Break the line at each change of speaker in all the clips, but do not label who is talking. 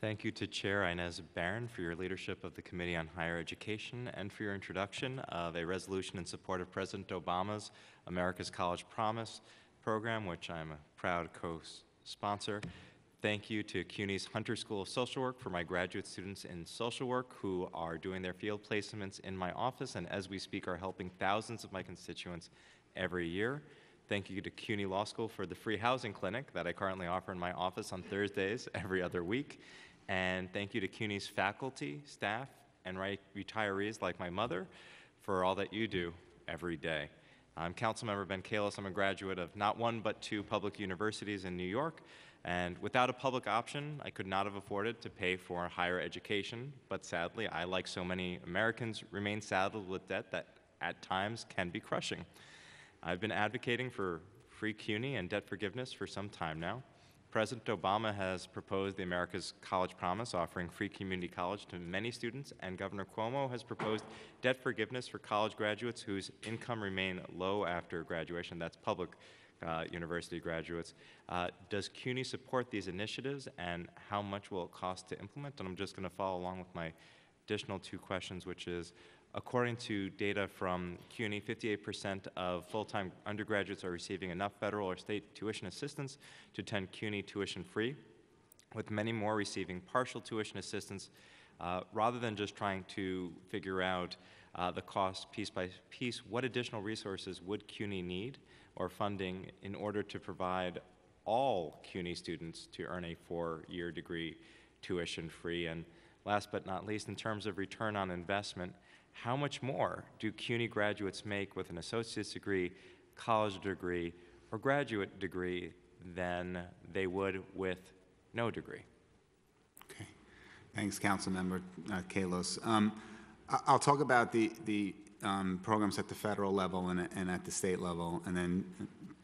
Thank you to Chair Inez Barron for your leadership of the Committee on Higher Education and for your introduction of a resolution in support of President Obama's America's College Promise program, which I'm a proud co-sponsor. Thank you to CUNY's Hunter School of Social Work for my graduate students in social work who are doing their field placements in my office and as we speak are helping thousands of my constituents every year. Thank you to CUNY Law School for the free housing clinic that I currently offer in my office on Thursdays every other week. And thank you to CUNY's faculty, staff, and retirees like my mother for all that you do every day. I'm Councilmember Ben Kallos. I'm a graduate of not one but two public universities in New York. And without a public option, I could not have afforded to pay for higher education. But sadly, I, like so many Americans, remain saddled with debt that at times can be crushing. I've been advocating for free CUNY and debt forgiveness for some time now. President Obama has proposed the America's College Promise, offering free community college to many students, and Governor Cuomo has proposed debt forgiveness for college graduates whose income remain low after graduation. That's public uh, university graduates. Uh, does CUNY support these initiatives, and how much will it cost to implement? And I'm just going to follow along with my additional two questions, which is, According to data from CUNY, 58% of full-time undergraduates are receiving enough federal or state tuition assistance to attend CUNY tuition free, with many more receiving partial tuition assistance uh, rather than just trying to figure out uh, the cost piece by piece, what additional resources would CUNY need or funding in order to provide all CUNY students to earn a four-year degree tuition free? And last but not least, in terms of return on investment, how much more do CUNY graduates make with an associate's degree, college degree, or graduate degree than they would with no degree?
Okay. Thanks, Council Member uh, Kallos. Um, I'll talk about the, the um, programs at the federal level and, and, at the state level, and then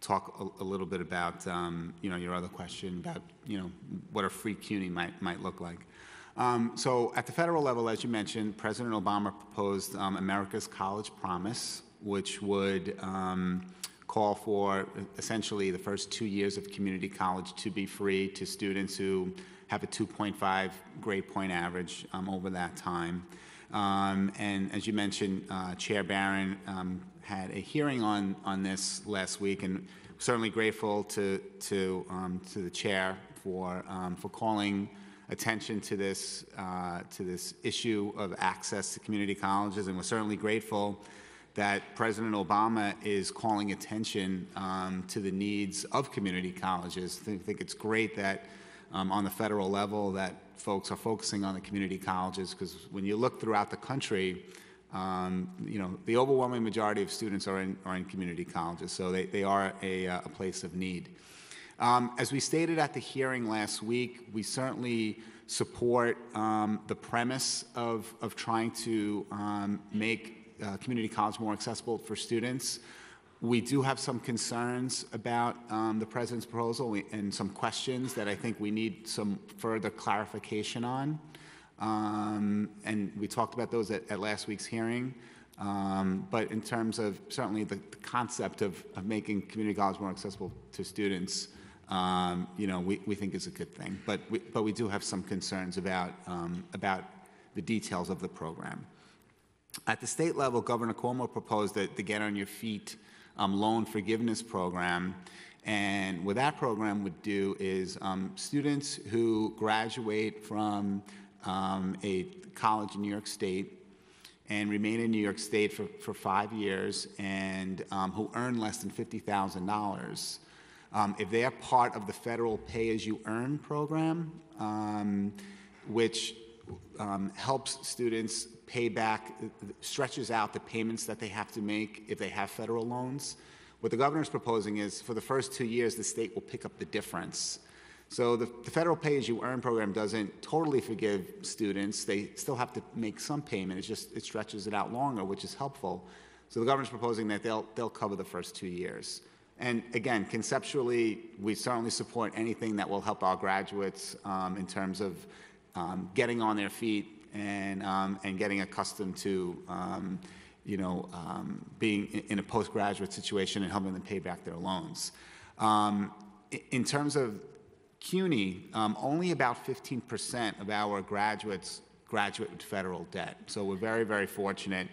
talk a, a little bit about, um, you know, your other question about, you know, what a free CUNY might, might look like. Um, so at the federal level, as you mentioned, President Obama proposed um, America's College Promise, which would um, call for essentially the first two years of community college to be free to students who have a 2.5 grade point average um, over that time. Um, and as you mentioned, uh, Chair Barron um, had a hearing on, on this last week, and certainly grateful to, to, to the chair for, for calling attention to this, uh, to this issue of access to community colleges, and we're certainly grateful that President Obama is calling attention um, to the needs of community colleges. I think, it's great that um, on the federal level that folks are focusing on the community colleges because when you look throughout the country, um, you know, the overwhelming majority of students are in, are in community colleges, so they, they are a, a place of need. Um, as we stated at the hearing last week, we certainly support um, the premise of, of trying to um, make uh, community college more accessible for students. We do have some concerns about um, the President's proposal and some questions that I think we need some further clarification on. Um, and we talked about those at, at last week's hearing. Um, but in terms of certainly the, the concept of, of, making community college more accessible to students, you know, we, think is a good thing. But we, but we do have some concerns about, um, about the details of the program. At the state level, Governor Cuomo proposed the, the Get on Your Feet um, loan forgiveness program. And what that program would do is um, students who graduate from um, a college in New York State and remain in New York State for, five years and um, who earn less than $50,000 um, if they are part of the federal pay-as-you-earn program, um, which um, helps students pay back, stretches out the payments that they have to make if they have federal loans. What the governor is proposing is for the first two years, the state will pick up the difference. So the, the federal pay-as-you-earn program doesn't totally forgive students. They still have to make some payment. It's just, it stretches it out longer, which is helpful. So the governor's proposing that they'll, they'll cover the first two years. And again, conceptually, we certainly support anything that will help our graduates um, in terms of um, getting on their feet and, um, and getting accustomed to, um, you know, um, being in a postgraduate situation and helping them pay back their loans. Um, in terms of CUNY, only about 15% of our graduates graduate with federal debt. So we're very, very fortunate.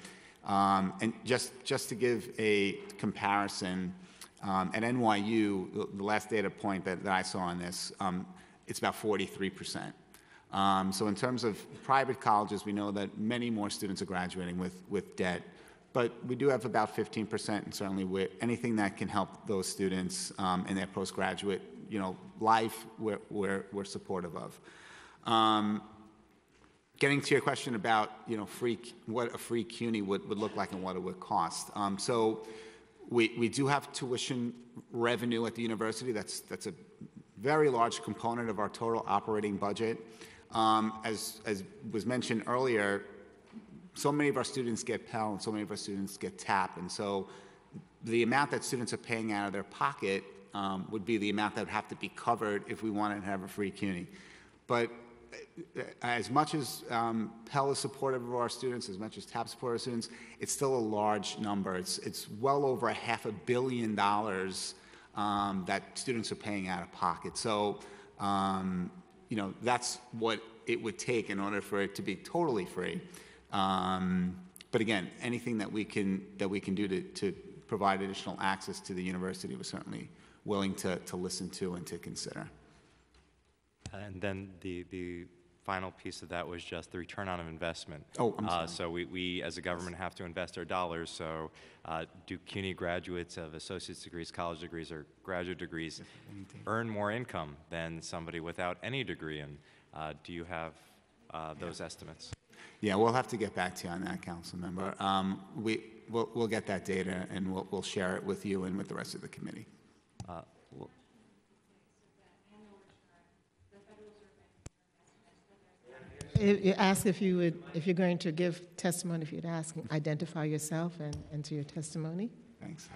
And just, just to give a comparison, um, at NYU, the, last data point that, that I saw on this, um, it's about 43%. Um, so in terms of private colleges, we know that many more students are graduating with, with debt. But we do have about 15%, and certainly with anything that can help those students um, in their postgraduate, you know, life, we're, we're, we're supportive of. Um, getting to your question about, you know, free, what a free CUNY would, would look like and what it would cost. Um, so we, we do have tuition revenue at the university. That's, that's a very large component of our total operating budget. Um, as, as was mentioned earlier, so many of our students get Pell and so many of our students get TAP. And so the amount that students are paying out of their pocket um, would be the amount that would have to be covered if we wanted to have a free CUNY. But as much as um, Pell is supportive of our students, as much as TAP supports our students, it's still a large number. It's, it's well over a half a billion dollars um, that students are paying out of pocket. So, um, you know, that's what it would take in order for it to be totally free. Um, but again, anything that we can that we can do to, to provide additional access to the university, we're certainly willing to, to listen to and to consider.
And then the, the final piece of that was just the return on investment.
Oh, I'm
Uh,
sorry.
So we, we, as a government, have to invest our dollars, so uh, do CUNY graduates of associate's degrees, college degrees, or graduate degrees earn more income than somebody without any degree? And uh, do you have uh, those estimates?
Yeah, we'll have to get back to you on that, council member. Um, we, we'll, we'll get that data and we'll, we'll share it with you and with the rest of the committee.
You ask if you would, if you're going to give testimony, if you'd ask, identify yourself and enter your testimony.
Thanks.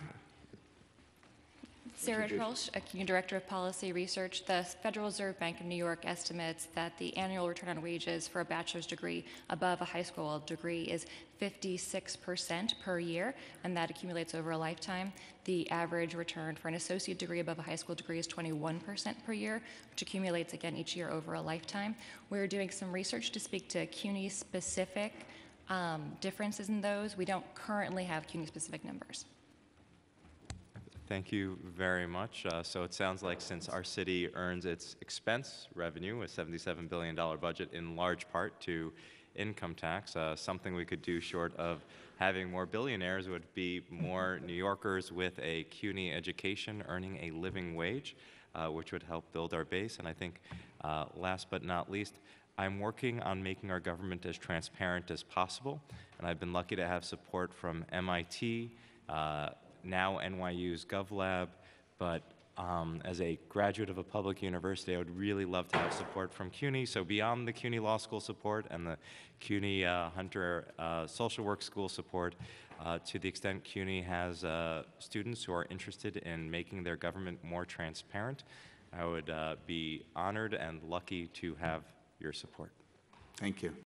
Sarah Truelsch, a CUNY Director of Policy Research. The Federal Reserve Bank of New York estimates that the annual return on wages for a bachelor's degree above a high school degree is 56% per year, and that accumulates over a lifetime. The average return for an associate degree above a high school degree is 21% per year, which accumulates again each year over a lifetime. We're doing some research to speak to CUNY specific um, differences in those. We don't currently have CUNY specific numbers.
Thank you very much. Uh, So it sounds like since our city earns its expense revenue, a $77 billion budget, in large part to income tax, uh, something we could do short of having more billionaires would be more New Yorkers with a CUNY education earning a living wage, uh, which would help build our base. And I think, uh, last but not least, I'm working on making our government as transparent as possible, and I've been lucky to have support from MIT, uh, now NYU's GovLab, but um, as a graduate of a public university, I would really love to have support from CUNY. So beyond the CUNY Law School support and the CUNY uh, Hunter uh, Social Work School support, uh, to the extent CUNY has uh, students who are interested in making their government more transparent, I would uh, be honored and lucky to have your support.
Thank you.